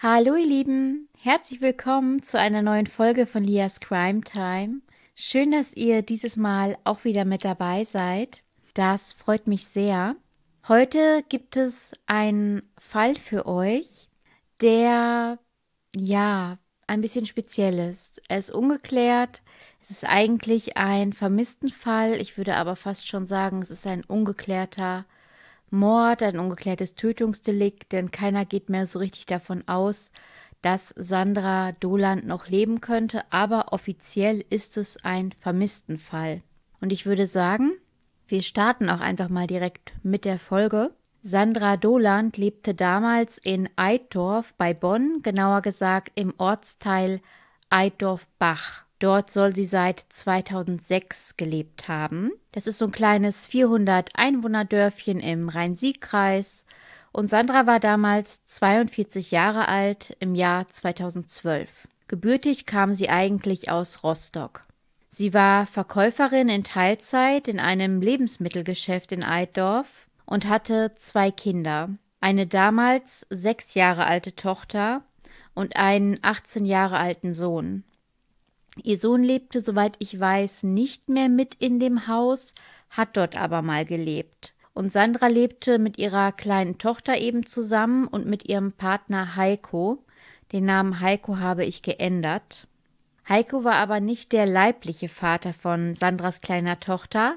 Hallo ihr Lieben, herzlich willkommen zu einer neuen Folge von Lias Crime Time. Schön, dass ihr dieses Mal auch wieder mit dabei seid. Das freut mich sehr. Heute gibt es einen Fall für euch, der ja ein bisschen speziell ist. Er ist ungeklärt. Es ist eigentlich ein vermissten Fall. Ich würde aber fast schon sagen, es ist ein ungeklärter Mord, ein ungeklärtes Tötungsdelikt, denn keiner geht mehr so richtig davon aus, dass Sandra Doland noch leben könnte, aber offiziell ist es ein Vermisstenfall. Und ich würde sagen, wir starten auch einfach mal direkt mit der Folge. Sandra Doland lebte damals in Eiddorf bei Bonn, genauer gesagt im Ortsteil Eiddorf-Bach. Dort soll sie seit 2006 gelebt haben. Das ist so ein kleines 400 Einwohnerdörfchen im Rhein-Sieg-Kreis. Und Sandra war damals 42 Jahre alt im Jahr 2012. Gebürtig kam sie eigentlich aus Rostock. Sie war Verkäuferin in Teilzeit in einem Lebensmittelgeschäft in Eiddorf und hatte zwei Kinder. Eine damals sechs Jahre alte Tochter und einen 18 Jahre alten Sohn. Ihr Sohn lebte, soweit ich weiß, nicht mehr mit in dem Haus, hat dort aber mal gelebt. Und Sandra lebte mit ihrer kleinen Tochter eben zusammen und mit ihrem Partner Heiko. Den Namen Heiko habe ich geändert. Heiko war aber nicht der leibliche Vater von Sandras kleiner Tochter.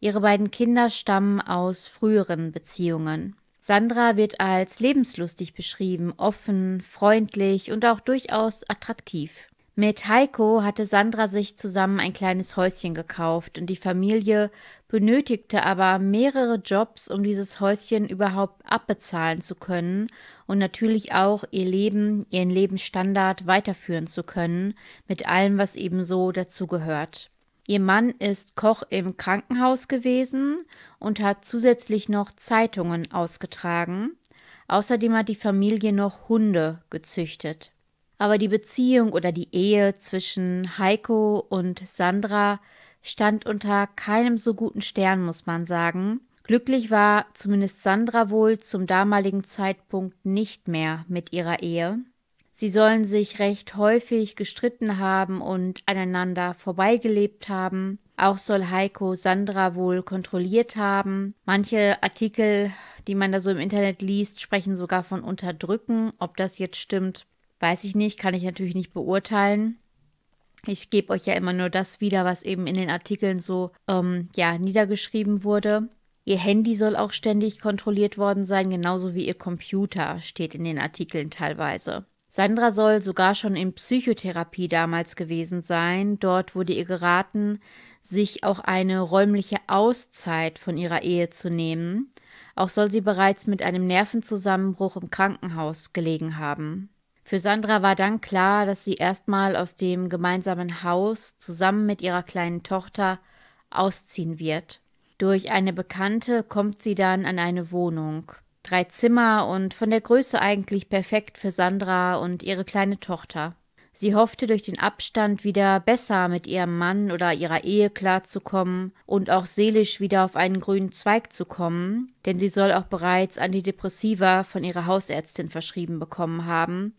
Ihre beiden Kinder stammen aus früheren Beziehungen. Sandra wird als lebenslustig beschrieben, offen, freundlich und auch durchaus attraktiv. Mit Heiko hatte Sandra sich zusammen ein kleines Häuschen gekauft und die Familie benötigte aber mehrere Jobs, um dieses Häuschen überhaupt abbezahlen zu können und natürlich auch ihr Leben, ihren Lebensstandard weiterführen zu können, mit allem, was eben so dazugehört. Ihr Mann ist Koch im Krankenhaus gewesen und hat zusätzlich noch Zeitungen ausgetragen. Außerdem hat die Familie noch Hunde gezüchtet. Aber die Beziehung oder die Ehe zwischen Heiko und Sandra stand unter keinem so guten Stern, muss man sagen. Glücklich war zumindest Sandra wohl zum damaligen Zeitpunkt nicht mehr mit ihrer Ehe. Sie sollen sich recht häufig gestritten haben und aneinander vorbeigelebt haben. Auch soll Heiko Sandra wohl kontrolliert haben. Manche Artikel, die man da so im Internet liest, sprechen sogar von Unterdrücken. Ob das jetzt stimmt, Weiß ich nicht, kann ich natürlich nicht beurteilen. Ich gebe euch ja immer nur das wieder, was eben in den Artikeln so ähm, ja, niedergeschrieben wurde. Ihr Handy soll auch ständig kontrolliert worden sein, genauso wie ihr Computer, steht in den Artikeln teilweise. Sandra soll sogar schon in Psychotherapie damals gewesen sein. Dort wurde ihr geraten, sich auch eine räumliche Auszeit von ihrer Ehe zu nehmen. Auch soll sie bereits mit einem Nervenzusammenbruch im Krankenhaus gelegen haben. Für Sandra war dann klar, dass sie erstmal aus dem gemeinsamen Haus zusammen mit ihrer kleinen Tochter ausziehen wird. Durch eine Bekannte kommt sie dann an eine Wohnung. Drei Zimmer und von der Größe eigentlich perfekt für Sandra und ihre kleine Tochter. Sie hoffte durch den Abstand wieder besser mit ihrem Mann oder ihrer Ehe klarzukommen und auch seelisch wieder auf einen grünen Zweig zu kommen, denn sie soll auch bereits Antidepressiva von ihrer Hausärztin verschrieben bekommen haben,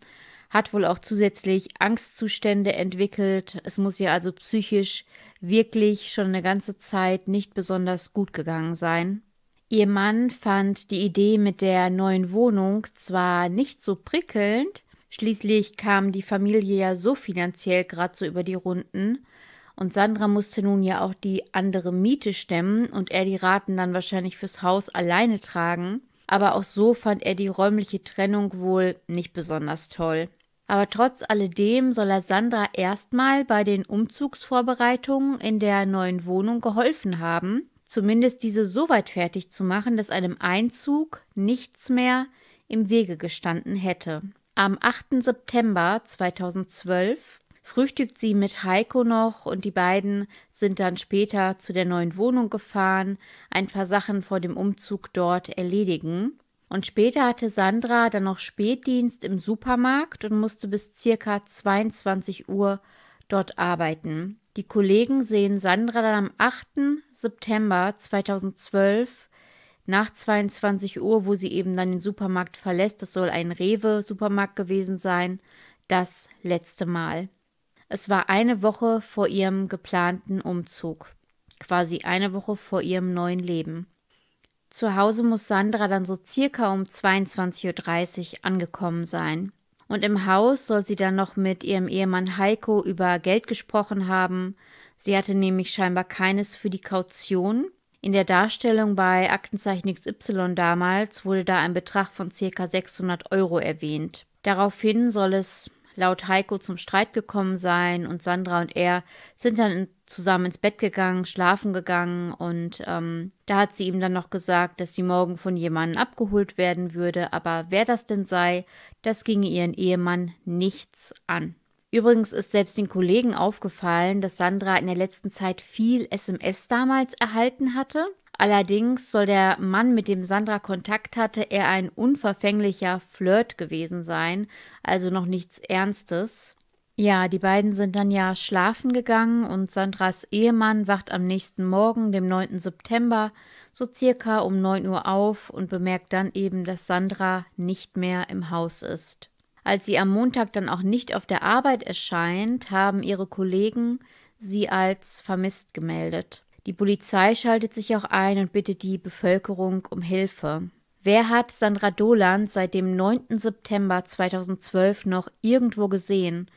hat wohl auch zusätzlich Angstzustände entwickelt. Es muss ihr also psychisch wirklich schon eine ganze Zeit nicht besonders gut gegangen sein. Ihr Mann fand die Idee mit der neuen Wohnung zwar nicht so prickelnd, Schließlich kam die Familie ja so finanziell gerade so über die Runden. Und Sandra musste nun ja auch die andere Miete stemmen und er die Raten dann wahrscheinlich fürs Haus alleine tragen. Aber auch so fand er die räumliche Trennung wohl nicht besonders toll. Aber trotz alledem soll er Sandra erstmal bei den Umzugsvorbereitungen in der neuen Wohnung geholfen haben, zumindest diese so weit fertig zu machen, dass einem Einzug nichts mehr im Wege gestanden hätte. Am 8. September 2012 frühstückt sie mit Heiko noch und die beiden sind dann später zu der neuen Wohnung gefahren, ein paar Sachen vor dem Umzug dort erledigen. Und später hatte Sandra dann noch Spätdienst im Supermarkt und musste bis circa 22 Uhr dort arbeiten. Die Kollegen sehen Sandra dann am 8. September 2012 nach 22 Uhr, wo sie eben dann den Supermarkt verlässt, das soll ein Rewe-Supermarkt gewesen sein, das letzte Mal. Es war eine Woche vor ihrem geplanten Umzug, quasi eine Woche vor ihrem neuen Leben. Zu Hause muss Sandra dann so circa um 22.30 Uhr angekommen sein. Und im Haus soll sie dann noch mit ihrem Ehemann Heiko über Geld gesprochen haben. Sie hatte nämlich scheinbar keines für die Kaution. In der Darstellung bei Aktenzeichen XY damals wurde da ein Betrag von circa 600 Euro erwähnt. Daraufhin soll es laut Heiko zum Streit gekommen sein und Sandra und er sind dann zusammen ins Bett gegangen, schlafen gegangen und ähm, da hat sie ihm dann noch gesagt, dass sie morgen von jemandem abgeholt werden würde, aber wer das denn sei, das ginge ihren Ehemann nichts an. Übrigens ist selbst den Kollegen aufgefallen, dass Sandra in der letzten Zeit viel SMS damals erhalten hatte. Allerdings soll der Mann, mit dem Sandra Kontakt hatte, eher ein unverfänglicher Flirt gewesen sein, also noch nichts Ernstes. Ja, die beiden sind dann ja schlafen gegangen und Sandras Ehemann wacht am nächsten Morgen, dem 9. September, so circa um 9 Uhr auf und bemerkt dann eben, dass Sandra nicht mehr im Haus ist. Als sie am Montag dann auch nicht auf der Arbeit erscheint, haben ihre Kollegen sie als vermisst gemeldet. Die Polizei schaltet sich auch ein und bittet die Bevölkerung um Hilfe. Wer hat Sandra Doland seit dem 9. September 2012 noch irgendwo gesehen?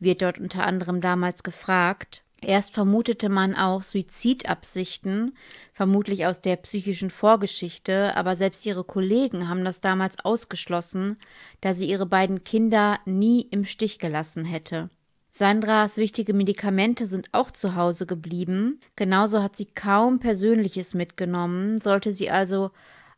wird dort unter anderem damals gefragt. Erst vermutete man auch Suizidabsichten, vermutlich aus der psychischen Vorgeschichte, aber selbst ihre Kollegen haben das damals ausgeschlossen, da sie ihre beiden Kinder nie im Stich gelassen hätte. Sandras wichtige Medikamente sind auch zu Hause geblieben. Genauso hat sie kaum Persönliches mitgenommen. Sollte sie also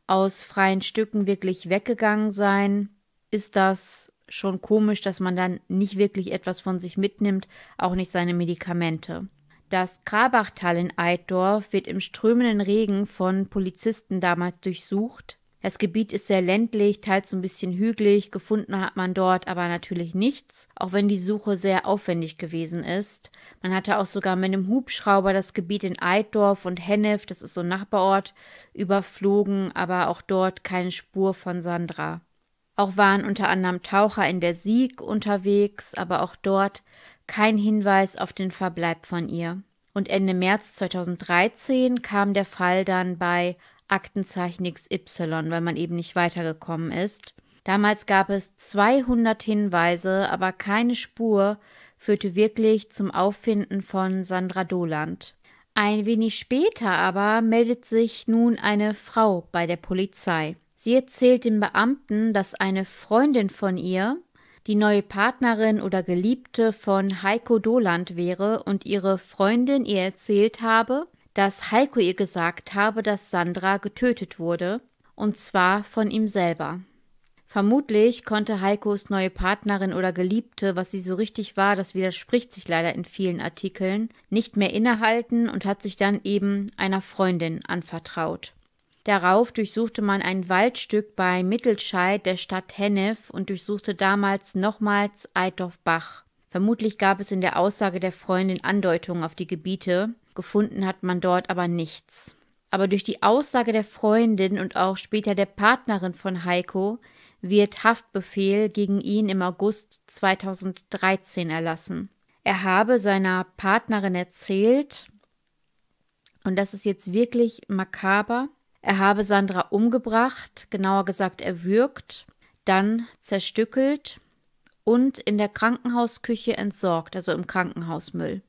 aus freien Stücken wirklich weggegangen sein, ist das schon komisch, dass man dann nicht wirklich etwas von sich mitnimmt, auch nicht seine Medikamente. Das Krabachtal in Eiddorf wird im strömenden Regen von Polizisten damals durchsucht. Das Gebiet ist sehr ländlich, teils ein bisschen hügelig, gefunden hat man dort aber natürlich nichts, auch wenn die Suche sehr aufwendig gewesen ist. Man hatte auch sogar mit einem Hubschrauber das Gebiet in Eiddorf und Hennef, das ist so ein Nachbarort, überflogen, aber auch dort keine Spur von Sandra. Auch waren unter anderem Taucher in der Sieg unterwegs, aber auch dort kein Hinweis auf den Verbleib von ihr. Und Ende März 2013 kam der Fall dann bei Aktenzeichen XY, weil man eben nicht weitergekommen ist. Damals gab es 200 Hinweise, aber keine Spur führte wirklich zum Auffinden von Sandra Doland. Ein wenig später aber meldet sich nun eine Frau bei der Polizei. Sie erzählt den Beamten, dass eine Freundin von ihr die neue Partnerin oder Geliebte von Heiko Doland wäre und ihre Freundin ihr erzählt habe, dass Heiko ihr gesagt habe, dass Sandra getötet wurde, und zwar von ihm selber. Vermutlich konnte Heikos neue Partnerin oder Geliebte, was sie so richtig war, das widerspricht sich leider in vielen Artikeln, nicht mehr innehalten und hat sich dann eben einer Freundin anvertraut. Darauf durchsuchte man ein Waldstück bei Mittelscheid der Stadt Hennef und durchsuchte damals nochmals Eidorf-Bach. Vermutlich gab es in der Aussage der Freundin Andeutungen auf die Gebiete, Gefunden hat man dort aber nichts. Aber durch die Aussage der Freundin und auch später der Partnerin von Heiko wird Haftbefehl gegen ihn im August 2013 erlassen. Er habe seiner Partnerin erzählt, und das ist jetzt wirklich makaber, er habe Sandra umgebracht, genauer gesagt erwürgt, dann zerstückelt und in der Krankenhausküche entsorgt, also im Krankenhausmüll.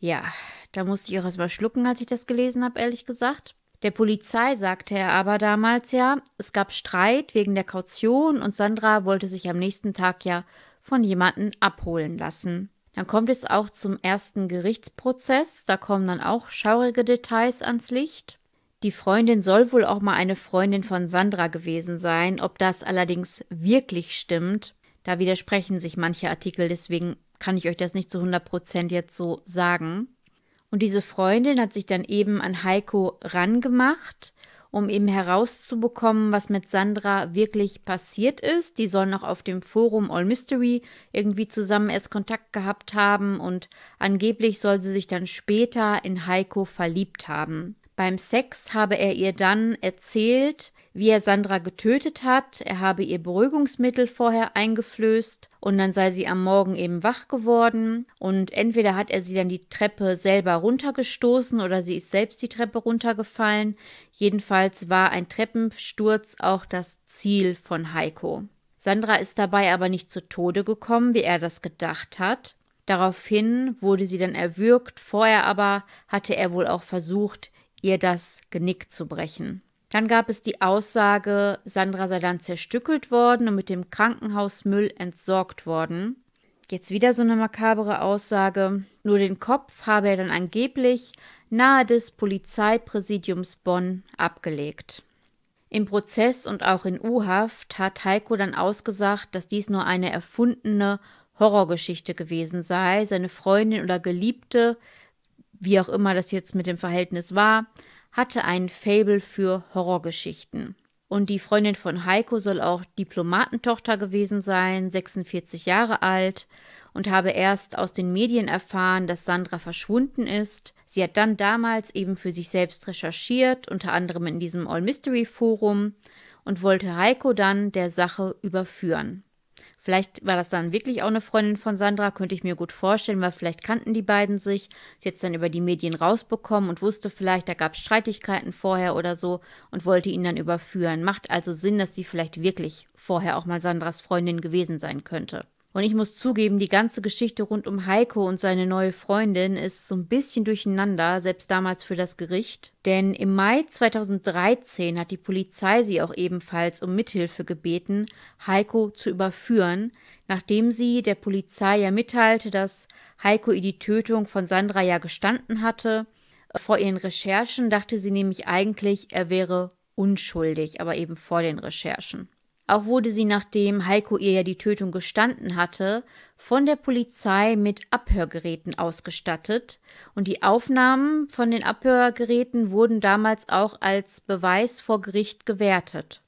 Ja, da musste ich auch erstmal schlucken, als ich das gelesen habe, ehrlich gesagt. Der Polizei sagte er aber damals ja, es gab Streit wegen der Kaution und Sandra wollte sich am nächsten Tag ja von jemandem abholen lassen. Dann kommt es auch zum ersten Gerichtsprozess, da kommen dann auch schaurige Details ans Licht. Die Freundin soll wohl auch mal eine Freundin von Sandra gewesen sein, ob das allerdings wirklich stimmt, da widersprechen sich manche Artikel, deswegen kann ich euch das nicht zu 100% jetzt so sagen. Und diese Freundin hat sich dann eben an Heiko rangemacht, um eben herauszubekommen, was mit Sandra wirklich passiert ist. Die sollen noch auf dem Forum All Mystery irgendwie zusammen erst Kontakt gehabt haben und angeblich soll sie sich dann später in Heiko verliebt haben. Beim Sex habe er ihr dann erzählt, wie er Sandra getötet hat, er habe ihr Beruhigungsmittel vorher eingeflößt und dann sei sie am Morgen eben wach geworden und entweder hat er sie dann die Treppe selber runtergestoßen oder sie ist selbst die Treppe runtergefallen. Jedenfalls war ein Treppensturz auch das Ziel von Heiko. Sandra ist dabei aber nicht zu Tode gekommen, wie er das gedacht hat. Daraufhin wurde sie dann erwürgt, vorher aber hatte er wohl auch versucht, ihr das Genick zu brechen. Dann gab es die Aussage, Sandra sei dann zerstückelt worden und mit dem Krankenhausmüll entsorgt worden. Jetzt wieder so eine makabere Aussage. Nur den Kopf habe er dann angeblich nahe des Polizeipräsidiums Bonn abgelegt. Im Prozess und auch in U-Haft hat Heiko dann ausgesagt, dass dies nur eine erfundene Horrorgeschichte gewesen sei. Seine Freundin oder Geliebte wie auch immer das jetzt mit dem Verhältnis war, hatte ein Fable für Horrorgeschichten. Und die Freundin von Heiko soll auch Diplomatentochter gewesen sein, 46 Jahre alt, und habe erst aus den Medien erfahren, dass Sandra verschwunden ist. Sie hat dann damals eben für sich selbst recherchiert, unter anderem in diesem All Mystery Forum, und wollte Heiko dann der Sache überführen. Vielleicht war das dann wirklich auch eine Freundin von Sandra, könnte ich mir gut vorstellen, weil vielleicht kannten die beiden sich. Sie es dann über die Medien rausbekommen und wusste vielleicht, da gab es Streitigkeiten vorher oder so und wollte ihn dann überführen. Macht also Sinn, dass sie vielleicht wirklich vorher auch mal Sandras Freundin gewesen sein könnte. Und ich muss zugeben, die ganze Geschichte rund um Heiko und seine neue Freundin ist so ein bisschen durcheinander, selbst damals für das Gericht. Denn im Mai 2013 hat die Polizei sie auch ebenfalls um Mithilfe gebeten, Heiko zu überführen, nachdem sie der Polizei ja mitteilte, dass Heiko ihr die Tötung von Sandra ja gestanden hatte. Vor ihren Recherchen dachte sie nämlich eigentlich, er wäre unschuldig, aber eben vor den Recherchen. Auch wurde sie, nachdem Heiko ihr ja die Tötung gestanden hatte, von der Polizei mit Abhörgeräten ausgestattet, und die Aufnahmen von den Abhörgeräten wurden damals auch als Beweis vor Gericht gewertet.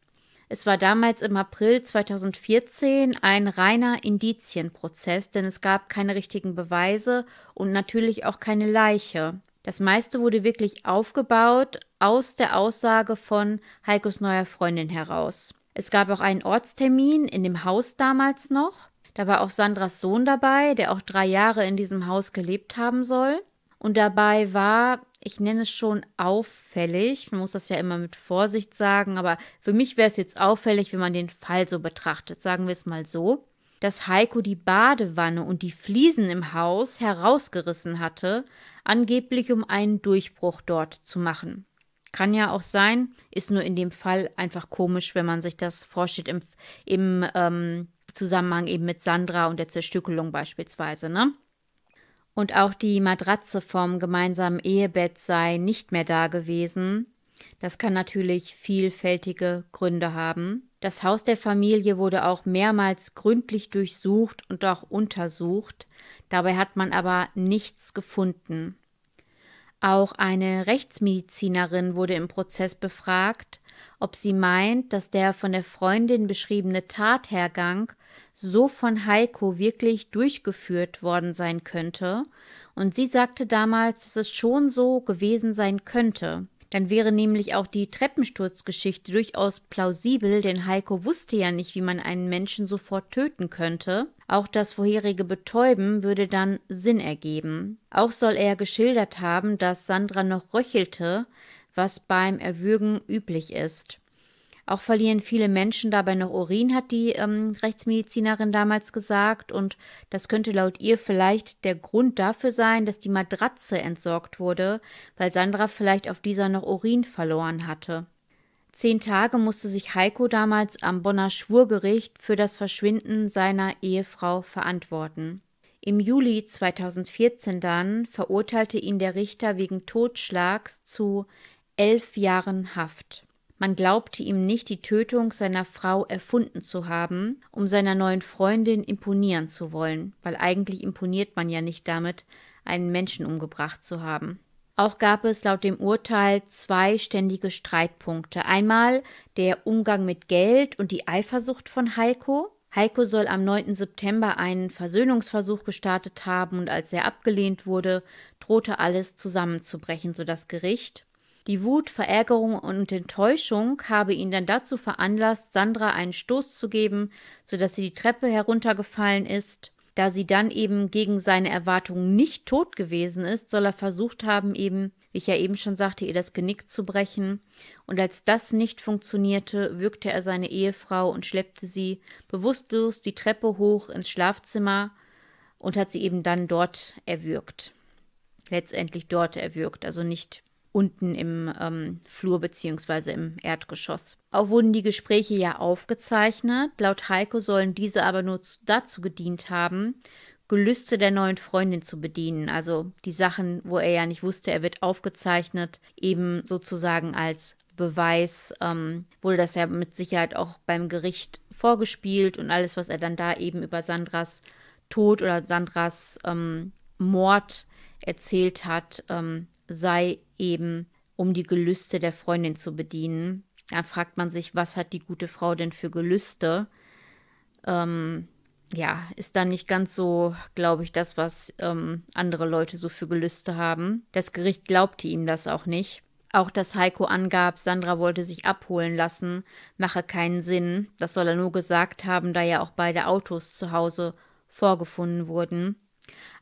Es war damals im April 2014 ein reiner Indizienprozess, denn es gab keine richtigen Beweise und natürlich auch keine Leiche. Das meiste wurde wirklich aufgebaut aus der Aussage von Heikos neuer Freundin heraus. Es gab auch einen Ortstermin in dem Haus damals noch. Da war auch Sandras Sohn dabei, der auch drei Jahre in diesem Haus gelebt haben soll. Und dabei war, ich nenne es schon auffällig, man muss das ja immer mit Vorsicht sagen, aber für mich wäre es jetzt auffällig, wenn man den Fall so betrachtet, sagen wir es mal so, dass Heiko die Badewanne und die Fliesen im Haus herausgerissen hatte, angeblich um einen Durchbruch dort zu machen. Kann ja auch sein, ist nur in dem Fall einfach komisch, wenn man sich das vorstellt im, im ähm, Zusammenhang eben mit Sandra und der Zerstückelung beispielsweise, ne? Und auch die Matratze vom gemeinsamen Ehebett sei nicht mehr da gewesen. Das kann natürlich vielfältige Gründe haben. Das Haus der Familie wurde auch mehrmals gründlich durchsucht und auch untersucht. Dabei hat man aber nichts gefunden. Auch eine Rechtsmedizinerin wurde im Prozess befragt, ob sie meint, dass der von der Freundin beschriebene Tathergang so von Heiko wirklich durchgeführt worden sein könnte, und sie sagte damals, dass es schon so gewesen sein könnte. Dann wäre nämlich auch die Treppensturzgeschichte durchaus plausibel, denn Heiko wusste ja nicht, wie man einen Menschen sofort töten könnte. Auch das vorherige Betäuben würde dann Sinn ergeben. Auch soll er geschildert haben, dass Sandra noch röchelte, was beim Erwürgen üblich ist. Auch verlieren viele Menschen dabei noch Urin, hat die ähm, Rechtsmedizinerin damals gesagt. Und das könnte laut ihr vielleicht der Grund dafür sein, dass die Matratze entsorgt wurde, weil Sandra vielleicht auf dieser noch Urin verloren hatte. Zehn Tage musste sich Heiko damals am Bonner Schwurgericht für das Verschwinden seiner Ehefrau verantworten. Im Juli 2014 dann verurteilte ihn der Richter wegen Totschlags zu elf Jahren Haft. Man glaubte ihm nicht, die Tötung seiner Frau erfunden zu haben, um seiner neuen Freundin imponieren zu wollen, weil eigentlich imponiert man ja nicht damit, einen Menschen umgebracht zu haben. Auch gab es laut dem Urteil zwei ständige Streitpunkte. Einmal der Umgang mit Geld und die Eifersucht von Heiko. Heiko soll am 9. September einen Versöhnungsversuch gestartet haben und als er abgelehnt wurde, drohte alles zusammenzubrechen, so das Gericht. Die Wut, Verärgerung und Enttäuschung habe ihn dann dazu veranlasst, Sandra einen Stoß zu geben, sodass sie die Treppe heruntergefallen ist. Da sie dann eben gegen seine Erwartungen nicht tot gewesen ist, soll er versucht haben, eben, wie ich ja eben schon sagte, ihr das Genick zu brechen. Und als das nicht funktionierte, würgte er seine Ehefrau und schleppte sie bewusstlos die Treppe hoch ins Schlafzimmer und hat sie eben dann dort erwürgt. Letztendlich dort erwürgt, also nicht unten im ähm, Flur beziehungsweise im Erdgeschoss. Auch wurden die Gespräche ja aufgezeichnet. Laut Heiko sollen diese aber nur dazu gedient haben, Gelüste der neuen Freundin zu bedienen. Also die Sachen, wo er ja nicht wusste, er wird aufgezeichnet, eben sozusagen als Beweis ähm, wurde das ja mit Sicherheit auch beim Gericht vorgespielt und alles, was er dann da eben über Sandras Tod oder Sandras ähm, Mord erzählt hat, ähm, sei eben, um die Gelüste der Freundin zu bedienen. Da fragt man sich, was hat die gute Frau denn für Gelüste? Ähm, ja, ist dann nicht ganz so, glaube ich, das, was ähm, andere Leute so für Gelüste haben. Das Gericht glaubte ihm das auch nicht. Auch dass Heiko angab, Sandra wollte sich abholen lassen, mache keinen Sinn. Das soll er nur gesagt haben, da ja auch beide Autos zu Hause vorgefunden wurden.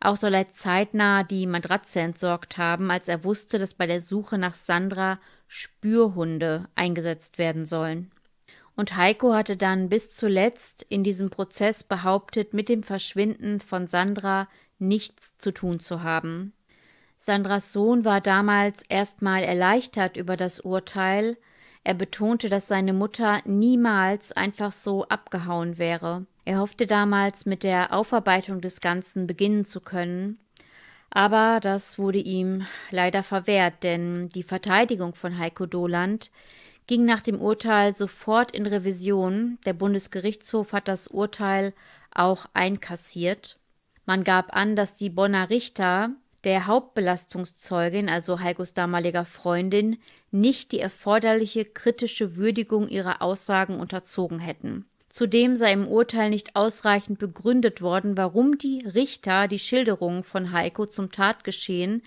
Auch soll er zeitnah die Matratze entsorgt haben, als er wusste, dass bei der Suche nach Sandra Spürhunde eingesetzt werden sollen. Und Heiko hatte dann bis zuletzt in diesem Prozess behauptet, mit dem Verschwinden von Sandra nichts zu tun zu haben. Sandras Sohn war damals erstmal erleichtert über das Urteil. Er betonte, dass seine Mutter niemals einfach so abgehauen wäre. Er hoffte damals mit der Aufarbeitung des Ganzen beginnen zu können, aber das wurde ihm leider verwehrt, denn die Verteidigung von Heiko Doland ging nach dem Urteil sofort in Revision. Der Bundesgerichtshof hat das Urteil auch einkassiert. Man gab an, dass die Bonner Richter der Hauptbelastungszeugin, also Heikos damaliger Freundin, nicht die erforderliche kritische Würdigung ihrer Aussagen unterzogen hätten. Zudem sei im Urteil nicht ausreichend begründet worden, warum die Richter die Schilderungen von Heiko zum Tatgeschehen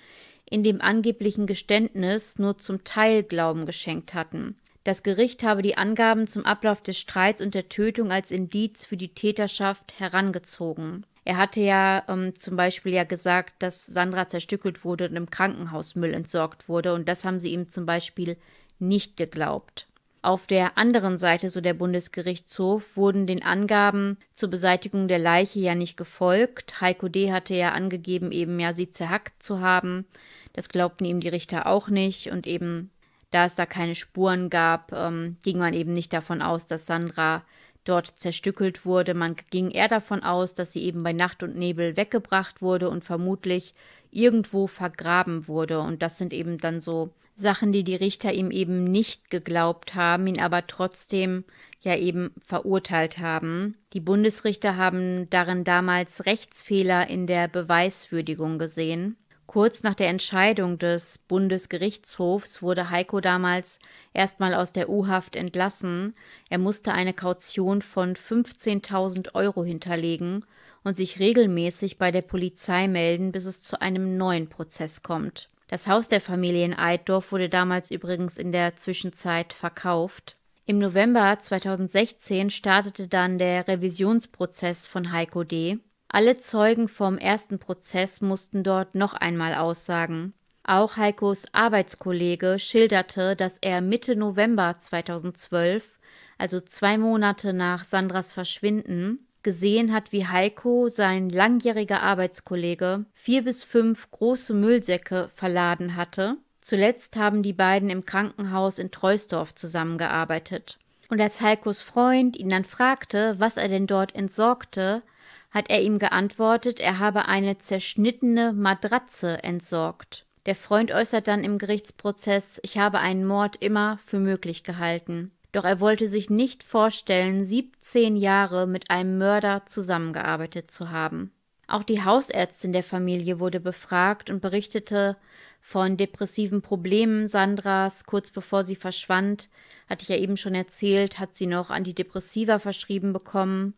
in dem angeblichen Geständnis nur zum Teil Glauben geschenkt hatten. Das Gericht habe die Angaben zum Ablauf des Streits und der Tötung als Indiz für die Täterschaft herangezogen. Er hatte ja ähm, zum Beispiel ja gesagt, dass Sandra zerstückelt wurde und im Krankenhaus Müll entsorgt wurde, und das haben sie ihm zum Beispiel nicht geglaubt. Auf der anderen Seite, so der Bundesgerichtshof, wurden den Angaben zur Beseitigung der Leiche ja nicht gefolgt. Heiko D. hatte ja angegeben, eben ja sie zerhackt zu haben. Das glaubten ihm die Richter auch nicht. Und eben, da es da keine Spuren gab, ähm, ging man eben nicht davon aus, dass Sandra dort zerstückelt wurde. Man ging eher davon aus, dass sie eben bei Nacht und Nebel weggebracht wurde und vermutlich irgendwo vergraben wurde. Und das sind eben dann so Sachen, die die Richter ihm eben nicht geglaubt haben, ihn aber trotzdem ja eben verurteilt haben. Die Bundesrichter haben darin damals Rechtsfehler in der Beweiswürdigung gesehen. Kurz nach der Entscheidung des Bundesgerichtshofs wurde Heiko damals erstmal aus der U-Haft entlassen. Er musste eine Kaution von 15.000 Euro hinterlegen und sich regelmäßig bei der Polizei melden, bis es zu einem neuen Prozess kommt. Das Haus der Familie in Eiddorf wurde damals übrigens in der Zwischenzeit verkauft. Im November 2016 startete dann der Revisionsprozess von Heiko D. Alle Zeugen vom ersten Prozess mussten dort noch einmal aussagen. Auch Heikos Arbeitskollege schilderte, dass er Mitte November 2012, also zwei Monate nach Sandras Verschwinden, gesehen hat, wie Heiko, sein langjähriger Arbeitskollege, vier bis fünf große Müllsäcke verladen hatte. Zuletzt haben die beiden im Krankenhaus in Treusdorf zusammengearbeitet. Und als Heikos Freund ihn dann fragte, was er denn dort entsorgte, hat er ihm geantwortet, er habe eine zerschnittene Matratze entsorgt. Der Freund äußert dann im Gerichtsprozess, ich habe einen Mord immer für möglich gehalten doch er wollte sich nicht vorstellen, 17 Jahre mit einem Mörder zusammengearbeitet zu haben. Auch die Hausärztin der Familie wurde befragt und berichtete von depressiven Problemen Sandras. Kurz bevor sie verschwand, hatte ich ja eben schon erzählt, hat sie noch Antidepressiva verschrieben bekommen.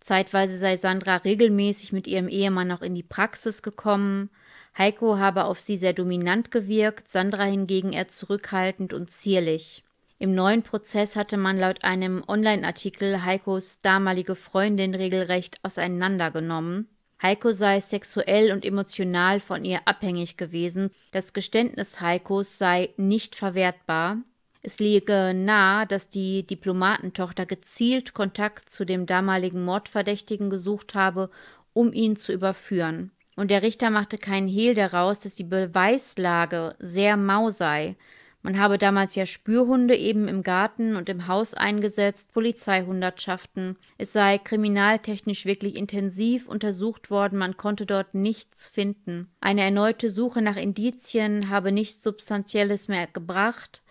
Zeitweise sei Sandra regelmäßig mit ihrem Ehemann auch in die Praxis gekommen. Heiko habe auf sie sehr dominant gewirkt, Sandra hingegen eher zurückhaltend und zierlich. Im neuen Prozess hatte man laut einem Online-Artikel Heikos damalige Freundin regelrecht auseinandergenommen. Heiko sei sexuell und emotional von ihr abhängig gewesen. Das Geständnis Heikos sei nicht verwertbar. Es liege nahe, dass die Diplomatentochter gezielt Kontakt zu dem damaligen Mordverdächtigen gesucht habe, um ihn zu überführen. Und der Richter machte keinen Hehl daraus, dass die Beweislage sehr mau sei. Man habe damals ja Spürhunde eben im Garten und im Haus eingesetzt, Polizeihundertschaften. Es sei kriminaltechnisch wirklich intensiv untersucht worden, man konnte dort nichts finden. Eine erneute Suche nach Indizien habe nichts Substanzielles mehr gebracht.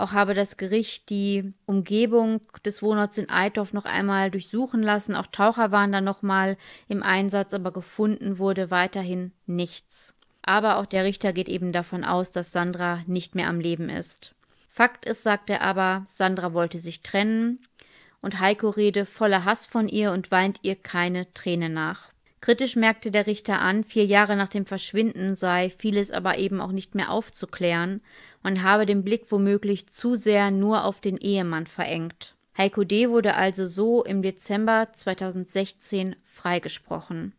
Auch habe das Gericht die Umgebung des Wohnorts in Eitorf noch einmal durchsuchen lassen. Auch Taucher waren dann nochmal im Einsatz, aber gefunden wurde weiterhin nichts. Aber auch der Richter geht eben davon aus, dass Sandra nicht mehr am Leben ist. Fakt ist, sagt er aber, Sandra wollte sich trennen und Heiko rede voller Hass von ihr und weint ihr keine Träne nach. Kritisch merkte der Richter an, vier Jahre nach dem Verschwinden sei vieles aber eben auch nicht mehr aufzuklären, man habe den Blick womöglich zu sehr nur auf den Ehemann verengt. Heiko D. wurde also so im Dezember 2016 freigesprochen.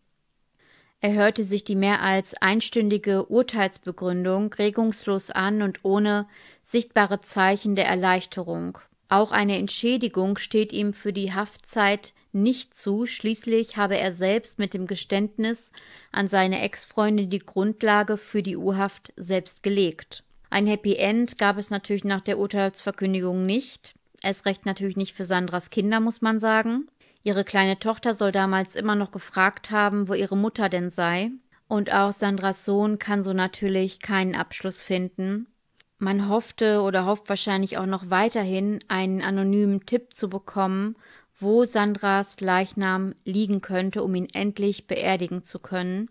Er hörte sich die mehr als einstündige Urteilsbegründung regungslos an und ohne sichtbare Zeichen der Erleichterung. Auch eine Entschädigung steht ihm für die Haftzeit nicht zu, schließlich habe er selbst mit dem Geständnis an seine Ex-Freundin die Grundlage für die Urhaft selbst gelegt. Ein Happy End gab es natürlich nach der Urteilsverkündigung nicht. Es recht natürlich nicht für Sandras Kinder, muss man sagen. Ihre kleine Tochter soll damals immer noch gefragt haben, wo ihre Mutter denn sei. Und auch Sandras Sohn kann so natürlich keinen Abschluss finden. Man hoffte oder hofft wahrscheinlich auch noch weiterhin, einen anonymen Tipp zu bekommen, wo Sandras Leichnam liegen könnte, um ihn endlich beerdigen zu können.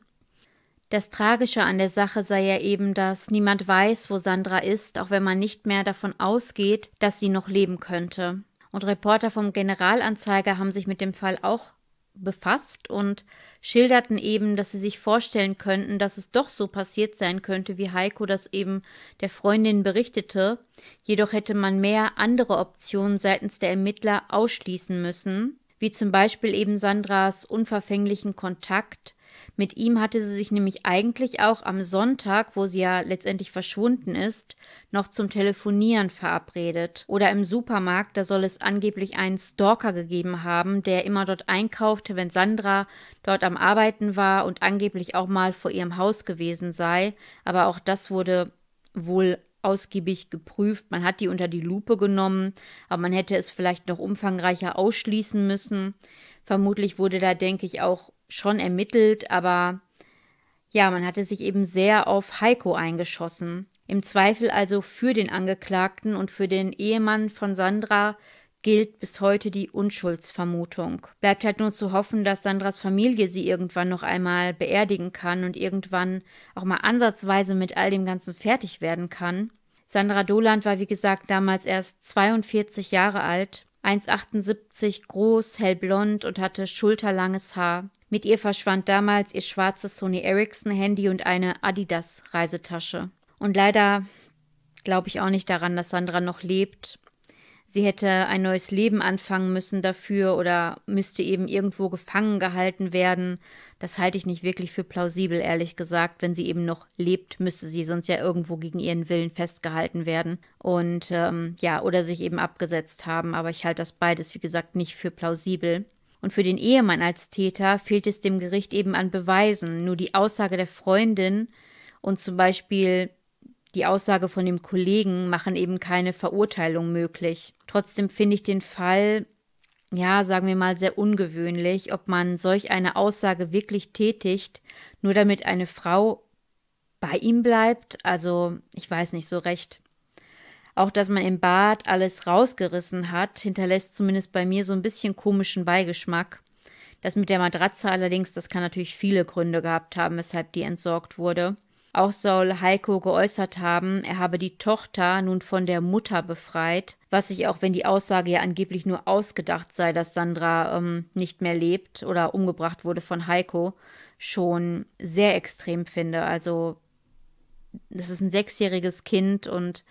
Das Tragische an der Sache sei ja eben, dass niemand weiß, wo Sandra ist, auch wenn man nicht mehr davon ausgeht, dass sie noch leben könnte. Und Reporter vom Generalanzeiger haben sich mit dem Fall auch befasst und schilderten eben, dass sie sich vorstellen könnten, dass es doch so passiert sein könnte, wie Heiko das eben der Freundin berichtete. Jedoch hätte man mehr andere Optionen seitens der Ermittler ausschließen müssen, wie zum Beispiel eben Sandras unverfänglichen Kontakt mit ihm hatte sie sich nämlich eigentlich auch am Sonntag, wo sie ja letztendlich verschwunden ist, noch zum Telefonieren verabredet. Oder im Supermarkt, da soll es angeblich einen Stalker gegeben haben, der immer dort einkaufte, wenn Sandra dort am Arbeiten war und angeblich auch mal vor ihrem Haus gewesen sei. Aber auch das wurde wohl ausgiebig geprüft. Man hat die unter die Lupe genommen, aber man hätte es vielleicht noch umfangreicher ausschließen müssen. Vermutlich wurde da, denke ich, auch schon ermittelt, aber ja, man hatte sich eben sehr auf Heiko eingeschossen. Im Zweifel also für den Angeklagten und für den Ehemann von Sandra gilt bis heute die Unschuldsvermutung. Bleibt halt nur zu hoffen, dass Sandras Familie sie irgendwann noch einmal beerdigen kann und irgendwann auch mal ansatzweise mit all dem Ganzen fertig werden kann. Sandra Doland war wie gesagt damals erst 42 Jahre alt 1,78 groß, hellblond und hatte schulterlanges Haar. Mit ihr verschwand damals ihr schwarzes Sony Ericsson Handy und eine Adidas Reisetasche. Und leider glaube ich auch nicht daran, dass Sandra noch lebt. Sie hätte ein neues Leben anfangen müssen dafür oder müsste eben irgendwo gefangen gehalten werden. Das halte ich nicht wirklich für plausibel, ehrlich gesagt. Wenn sie eben noch lebt, müsste sie sonst ja irgendwo gegen ihren Willen festgehalten werden. Und ähm, ja, oder sich eben abgesetzt haben. Aber ich halte das beides, wie gesagt, nicht für plausibel. Und für den Ehemann als Täter fehlt es dem Gericht eben an Beweisen. Nur die Aussage der Freundin und zum Beispiel die Aussage von dem Kollegen machen eben keine Verurteilung möglich. Trotzdem finde ich den Fall, ja, sagen wir mal, sehr ungewöhnlich, ob man solch eine Aussage wirklich tätigt, nur damit eine Frau bei ihm bleibt. Also, ich weiß nicht so recht. Auch, dass man im Bad alles rausgerissen hat, hinterlässt zumindest bei mir so ein bisschen komischen Beigeschmack. Das mit der Matratze allerdings, das kann natürlich viele Gründe gehabt haben, weshalb die entsorgt wurde. Auch soll Heiko geäußert haben, er habe die Tochter nun von der Mutter befreit, was ich auch, wenn die Aussage ja angeblich nur ausgedacht sei, dass Sandra ähm, nicht mehr lebt oder umgebracht wurde von Heiko, schon sehr extrem finde. Also, das ist ein sechsjähriges Kind und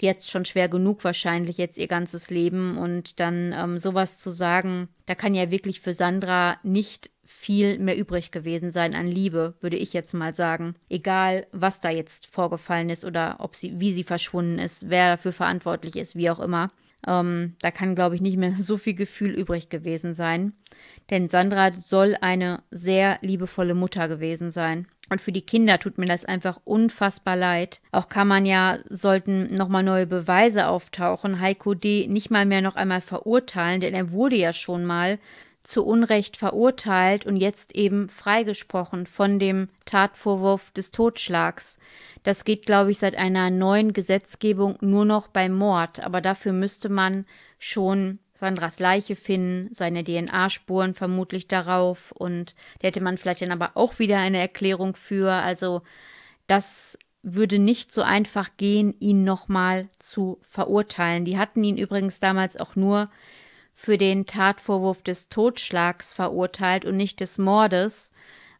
jetzt schon schwer genug wahrscheinlich jetzt ihr ganzes Leben und dann ähm, sowas zu sagen, da kann ja wirklich für Sandra nicht viel mehr übrig gewesen sein an Liebe, würde ich jetzt mal sagen. Egal, was da jetzt vorgefallen ist oder ob sie, wie sie verschwunden ist, wer dafür verantwortlich ist, wie auch immer. Ähm, da kann, glaube ich, nicht mehr so viel Gefühl übrig gewesen sein. Denn Sandra soll eine sehr liebevolle Mutter gewesen sein. Und für die Kinder tut mir das einfach unfassbar leid. Auch kann man ja, sollten nochmal neue Beweise auftauchen, Heiko D. nicht mal mehr noch einmal verurteilen, denn er wurde ja schon mal zu Unrecht verurteilt und jetzt eben freigesprochen von dem Tatvorwurf des Totschlags. Das geht, glaube ich, seit einer neuen Gesetzgebung nur noch bei Mord, aber dafür müsste man schon Sandras Leiche finden, seine DNA-Spuren vermutlich darauf und da hätte man vielleicht dann aber auch wieder eine Erklärung für. Also das würde nicht so einfach gehen, ihn nochmal zu verurteilen. Die hatten ihn übrigens damals auch nur für den Tatvorwurf des Totschlags verurteilt und nicht des Mordes,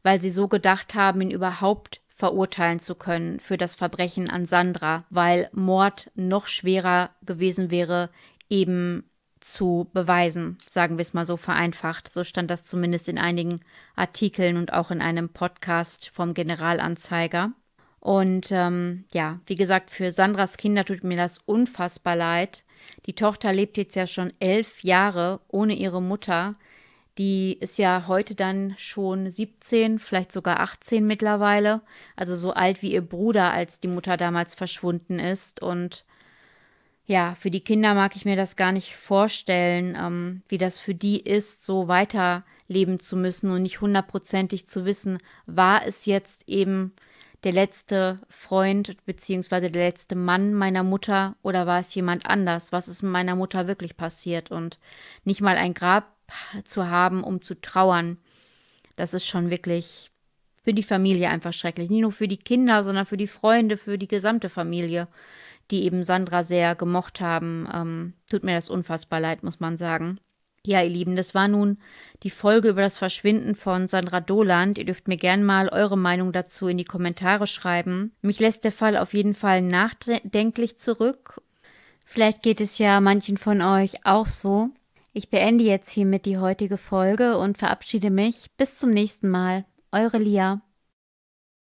weil sie so gedacht haben, ihn überhaupt verurteilen zu können für das Verbrechen an Sandra, weil Mord noch schwerer gewesen wäre, eben zu beweisen, sagen wir es mal so vereinfacht. So stand das zumindest in einigen Artikeln und auch in einem Podcast vom Generalanzeiger. Und ähm, ja, wie gesagt, für Sandras Kinder tut mir das unfassbar leid. Die Tochter lebt jetzt ja schon elf Jahre ohne ihre Mutter. Die ist ja heute dann schon 17, vielleicht sogar 18 mittlerweile. Also so alt wie ihr Bruder, als die Mutter damals verschwunden ist. Und ja, für die Kinder mag ich mir das gar nicht vorstellen, ähm, wie das für die ist, so weiterleben zu müssen und nicht hundertprozentig zu wissen, war es jetzt eben der letzte Freund beziehungsweise der letzte Mann meiner Mutter oder war es jemand anders? Was ist mit meiner Mutter wirklich passiert? Und nicht mal ein Grab zu haben, um zu trauern, das ist schon wirklich für die Familie einfach schrecklich. Nicht nur für die Kinder, sondern für die Freunde, für die gesamte Familie, die eben Sandra sehr gemocht haben. Ähm, tut mir das unfassbar leid, muss man sagen. Ja, ihr Lieben, das war nun die Folge über das Verschwinden von Sandra Doland. Ihr dürft mir gern mal eure Meinung dazu in die Kommentare schreiben. Mich lässt der Fall auf jeden Fall nachdenklich zurück. Vielleicht geht es ja manchen von euch auch so. Ich beende jetzt hiermit die heutige Folge und verabschiede mich. Bis zum nächsten Mal. Eure Lia.